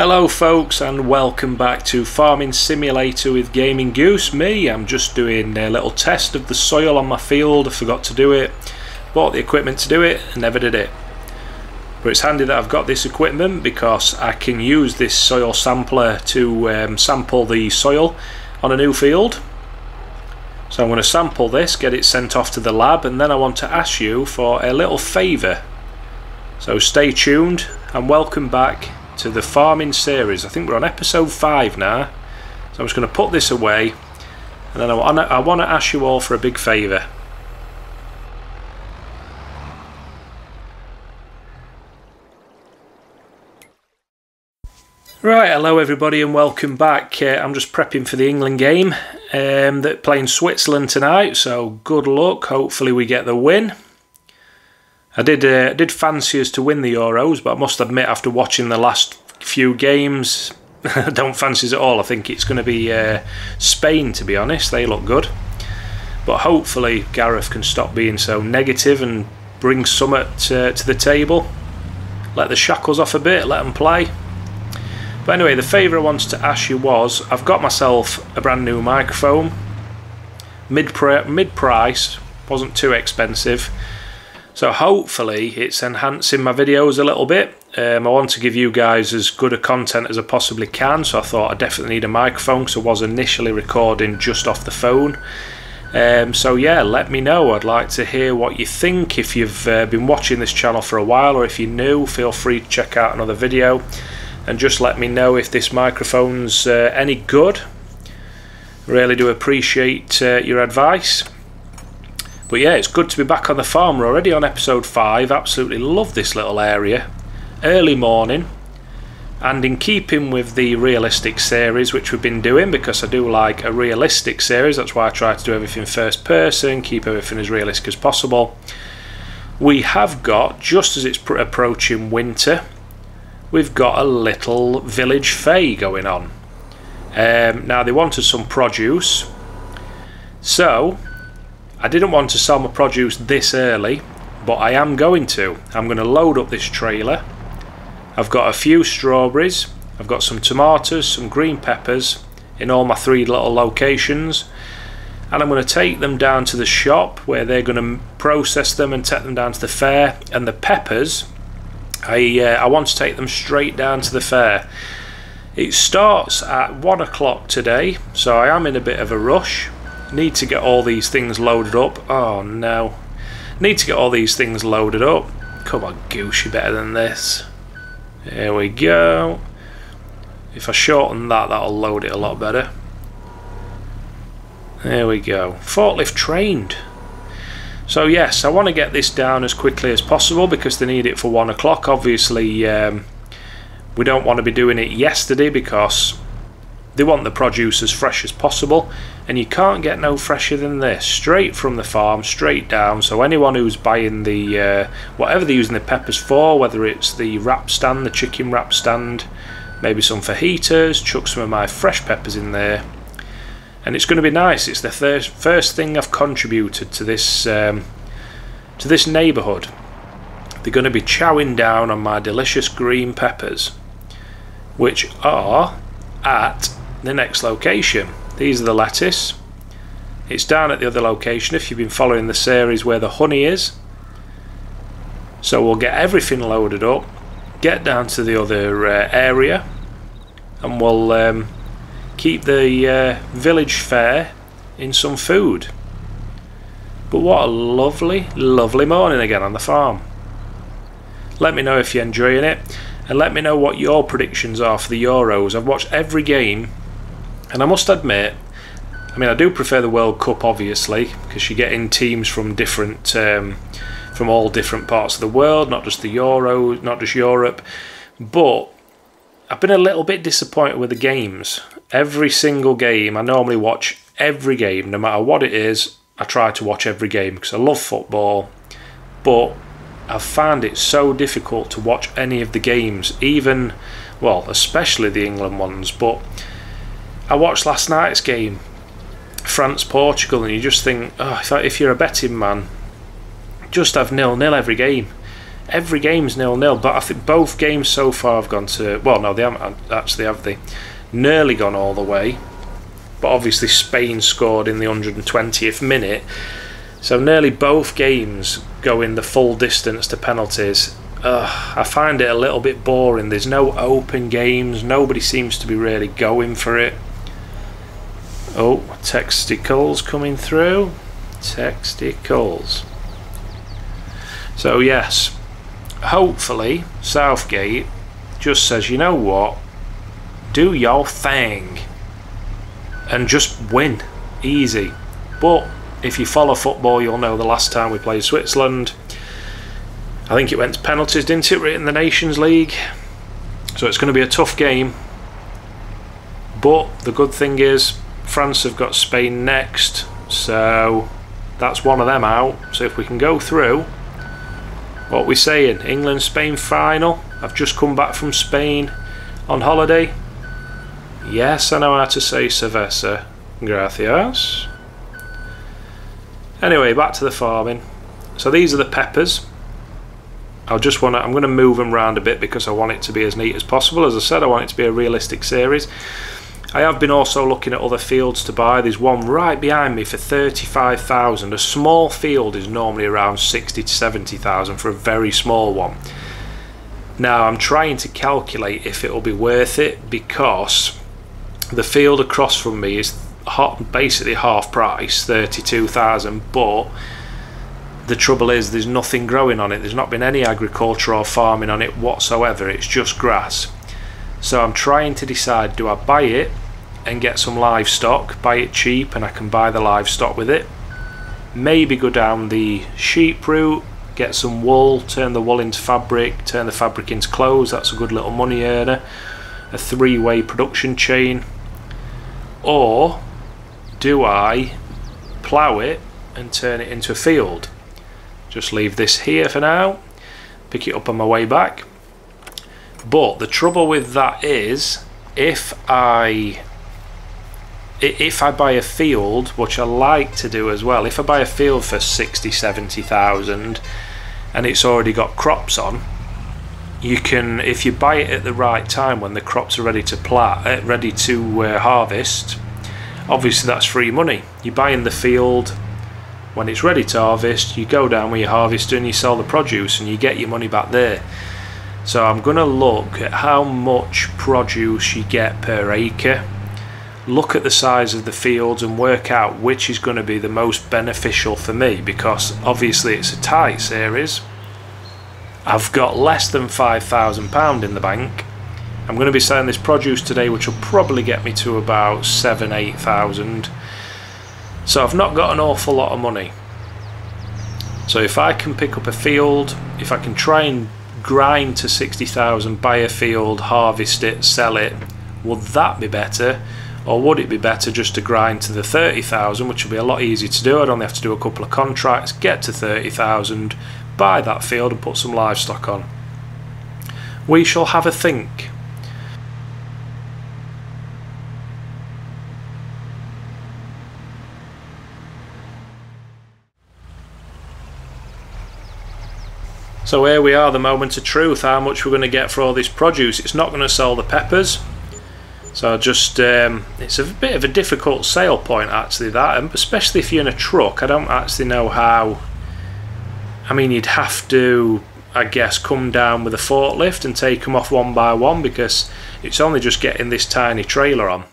Hello folks and welcome back to Farming Simulator with Gaming Goose. Me, I'm just doing a little test of the soil on my field. I forgot to do it. Bought the equipment to do it and never did it. But it's handy that I've got this equipment because I can use this soil sampler to um, sample the soil on a new field. So I'm going to sample this, get it sent off to the lab and then I want to ask you for a little favour. So stay tuned and welcome back to the farming series. I think we're on episode 5 now. So I'm just going to put this away and then I want to, I want to ask you all for a big favour. Right, hello everybody and welcome back. Uh, I'm just prepping for the England game. Um, that playing Switzerland tonight, so good luck. Hopefully we get the win. I did uh, did fancy us to win the Euros, but I must admit after watching the last few games, I don't fancy it at all. I think it's going to be uh, Spain, to be honest. They look good. But hopefully Gareth can stop being so negative and bring Summit uh, to the table. Let the shackles off a bit, let them play. But anyway, the favour I wanted to ask you was, I've got myself a brand new microphone. Mid, mid price, wasn't too expensive so hopefully it's enhancing my videos a little bit. Um, I want to give you guys as good a content as I possibly can, so I thought I definitely need a microphone because I was initially recording just off the phone. Um, so yeah, let me know. I'd like to hear what you think. If you've uh, been watching this channel for a while or if you're new, feel free to check out another video and just let me know if this microphone's uh, any good. Really do appreciate uh, your advice. But yeah, it's good to be back on the farm. We're already on episode 5. Absolutely love this little area. Early morning. And in keeping with the realistic series, which we've been doing, because I do like a realistic series, that's why I try to do everything first person, keep everything as realistic as possible. We have got, just as it's approaching winter, we've got a little village fair going on. Um, now, they wanted some produce. So, I didn't want to sell my produce this early, but I am going to. I'm going to load up this trailer. I've got a few strawberries, I've got some tomatoes, some green peppers in all my three little locations and I'm going to take them down to the shop where they're going to process them and take them down to the fair and the peppers I, uh, I want to take them straight down to the fair it starts at one o'clock today so I am in a bit of a rush Need to get all these things loaded up. Oh no. Need to get all these things loaded up. Come on, Goose, you better than this. Here we go. If I shorten that, that'll load it a lot better. There we go. Forklift trained. So yes, I want to get this down as quickly as possible because they need it for one o'clock. Obviously, um, we don't want to be doing it yesterday because they want the produce as fresh as possible, and you can't get no fresher than this. Straight from the farm, straight down. So anyone who's buying the uh, whatever they're using the peppers for, whether it's the wrap stand, the chicken wrap stand, maybe some fajitas, chuck some of my fresh peppers in there, and it's going to be nice. It's the first first thing I've contributed to this um, to this neighbourhood. They're going to be chowing down on my delicious green peppers, which are at the next location. These are the lettuce. It's down at the other location if you've been following the series where the honey is. So we'll get everything loaded up, get down to the other uh, area, and we'll um, keep the uh, village fair in some food. But what a lovely, lovely morning again on the farm. Let me know if you're enjoying it and let me know what your predictions are for the Euros. I've watched every game and I must admit, I mean, I do prefer the World Cup, obviously, because you get in teams from different, um, from all different parts of the world, not just the Euro, not just Europe. But I've been a little bit disappointed with the games. Every single game, I normally watch every game, no matter what it is. I try to watch every game because I love football. But I've found it so difficult to watch any of the games, even, well, especially the England ones. But I watched last night's game, France Portugal, and you just think, oh, if you're a betting man, just have nil nil every game. every game's nil nil. But I think both games so far have gone to well, no, they haven't actually have they nearly gone all the way. But obviously Spain scored in the 120th minute, so nearly both games go in the full distance to penalties. Uh, I find it a little bit boring. There's no open games. Nobody seems to be really going for it. Oh, texticles coming through. Texticles. So yes, hopefully Southgate just says, you know what, do your thing and just win. Easy. But if you follow football, you'll know the last time we played Switzerland, I think it went to penalties, didn't it, in the Nations League? So it's going to be a tough game. But the good thing is, France have got Spain next, so that's one of them out. So if we can go through, what we saying? England Spain final. I've just come back from Spain on holiday. Yes, I know how to say cerveza. Gracias. Anyway, back to the farming. So these are the peppers. I'll just want to, I'm going to move them around a bit because I want it to be as neat as possible. As I said, I want it to be a realistic series. I have been also looking at other fields to buy. There's one right behind me for 35,000. A small field is normally around 60 to 70,000 for a very small one. Now I'm trying to calculate if it'll be worth it because the field across from me is basically half price, 32,000, but the trouble is there's nothing growing on it. There's not been any agriculture or farming on it whatsoever. It's just grass. So I'm trying to decide do I buy it and get some livestock, buy it cheap and I can buy the livestock with it. Maybe go down the sheep route, get some wool, turn the wool into fabric, turn the fabric into clothes. That's a good little money earner. A three-way production chain or do I plough it and turn it into a field just leave this here for now pick it up on my way back but the trouble with that is if I if I buy a field which I like to do as well if I buy a field for 60 70,000 and it's already got crops on you can if you buy it at the right time when the crops are ready to plant uh, ready to uh, harvest obviously that's free money. You buy in the field when it's ready to harvest you go down where you harvest and you sell the produce and you get your money back there. So I'm going to look at how much produce you get per acre look at the size of the fields and work out which is going to be the most beneficial for me because obviously it's a tight series I've got less than £5,000 in the bank. I'm going to be selling this produce today, which will probably get me to about seven, eight thousand. So I've not got an awful lot of money. So if I can pick up a field, if I can try and grind to 60,000, buy a field, harvest it, sell it, would that be better? Or would it be better just to grind to the 30,000, which would be a lot easier to do? I'd only have to do a couple of contracts, get to 30,000, buy that field and put some livestock on. We shall have a think. So here we are, the moment of truth, how much we're going to get for all this produce. It's not going to sell the peppers. So just, um, it's a bit of a difficult sale point actually that, and especially if you're in a truck. I don't actually know how I mean, you'd have to, I guess, come down with a forklift and take them off one by one because it's only just getting this tiny trailer on.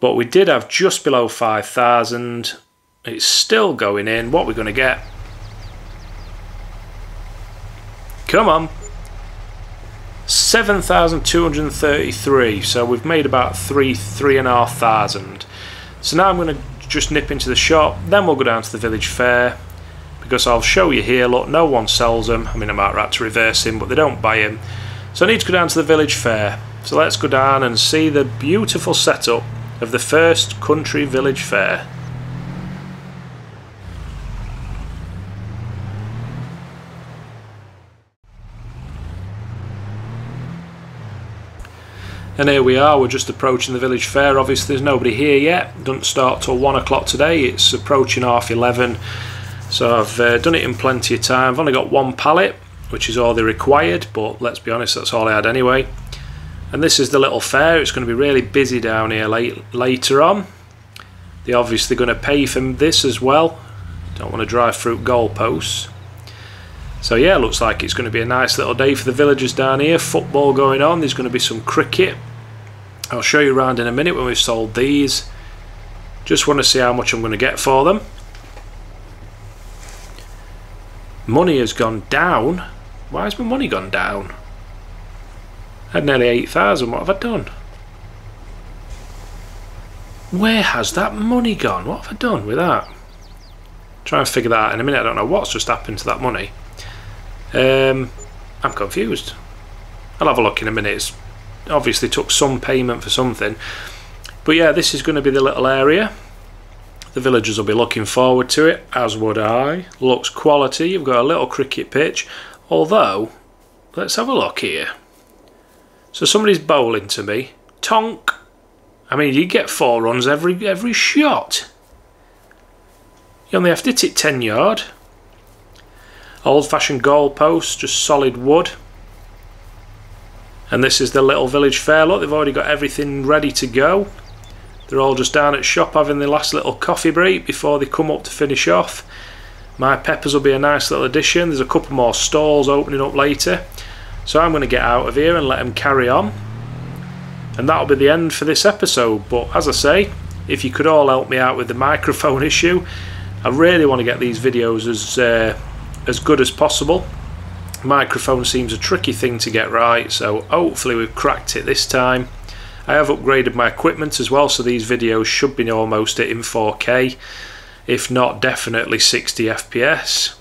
But we did have just below 5,000. It's still going in. What we're going to get? Come on. 7,233. So we've made about three, three and a half thousand. So now I'm going to just nip into the shop. Then we'll go down to the village fair because I'll show you here, look, no one sells them. I mean, I might have to reverse him, but they don't buy him So I need to go down to the village fair. So let's go down and see the beautiful setup of the first country village fair. And here we are, we're just approaching the village fair. Obviously, there's nobody here yet. Doesn't start till one o'clock today. It's approaching half eleven. So I've uh, done it in plenty of time. I've only got one pallet, which is all they required, but let's be honest, that's all I had anyway. And this is the little fair. It's going to be really busy down here late, later on. They're obviously going to pay for this as well. Don't want to drive through goalposts. So yeah, looks like it's going to be a nice little day for the villagers down here. Football going on. There's going to be some cricket. I'll show you around in a minute when we've sold these. Just want to see how much I'm going to get for them. Money has gone down. Why has my money gone down? I had nearly 8,000. What have I done? Where has that money gone? What have I done with that? Try and figure that out in a minute. I don't know what's just happened to that money. Um, I'm confused. I'll have a look in a minute. It's obviously took some payment for something. But yeah, this is going to be the little area. The villagers will be looking forward to it, as would I. Looks quality. You've got a little cricket pitch. Although, let's have a look here. So somebody's bowling to me. Tonk. I mean, you get four runs every every shot. You only have to hit it 10 yard. Old fashioned goalpost, just solid wood. And this is the little village fair. Look, they've already got everything ready to go. They're all just down at shop having the last little coffee break before they come up to finish off. My peppers will be a nice little addition. There's a couple more stalls opening up later. So I'm going to get out of here and let them carry on. And that'll be the end for this episode. But as I say, if you could all help me out with the microphone issue, I really want to get these videos as uh, as good as possible. Microphone seems a tricky thing to get right, so hopefully we've cracked it this time. I have upgraded my equipment as well, so these videos should be almost in 4K, if not definitely 60 FPS.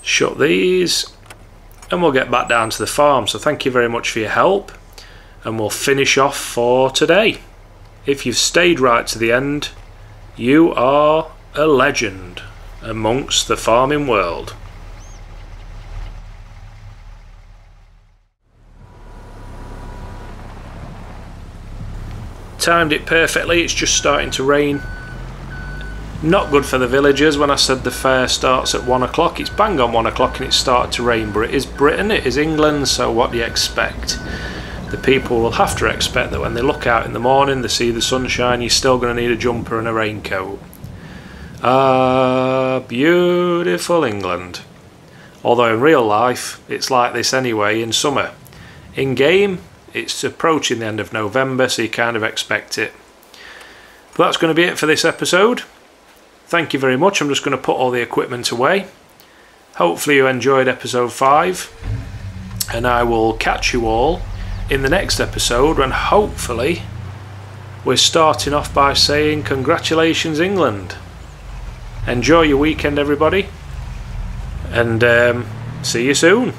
Shut these, and we'll get back down to the farm. So thank you very much for your help, and we'll finish off for today. If you've stayed right to the end, you are a legend amongst the farming world. Timed it perfectly, it's just starting to rain. Not good for the villagers when I said the fair starts at 1 o'clock. It's bang on 1 o'clock and it started to rain, but it is Britain, it is England, so what do you expect? The people will have to expect that when they look out in the morning, they see the sunshine, you're still going to need a jumper and a raincoat. Ah, beautiful England. Although in real life, it's like this anyway in summer. In game, it's approaching the end of November, so you kind of expect it. But that's going to be it for this episode. Thank you very much. I'm just going to put all the equipment away. Hopefully, you enjoyed episode 5, and I will catch you all in the next episode when hopefully we're starting off by saying congratulations, England. Enjoy your weekend, everybody, and um, see you soon.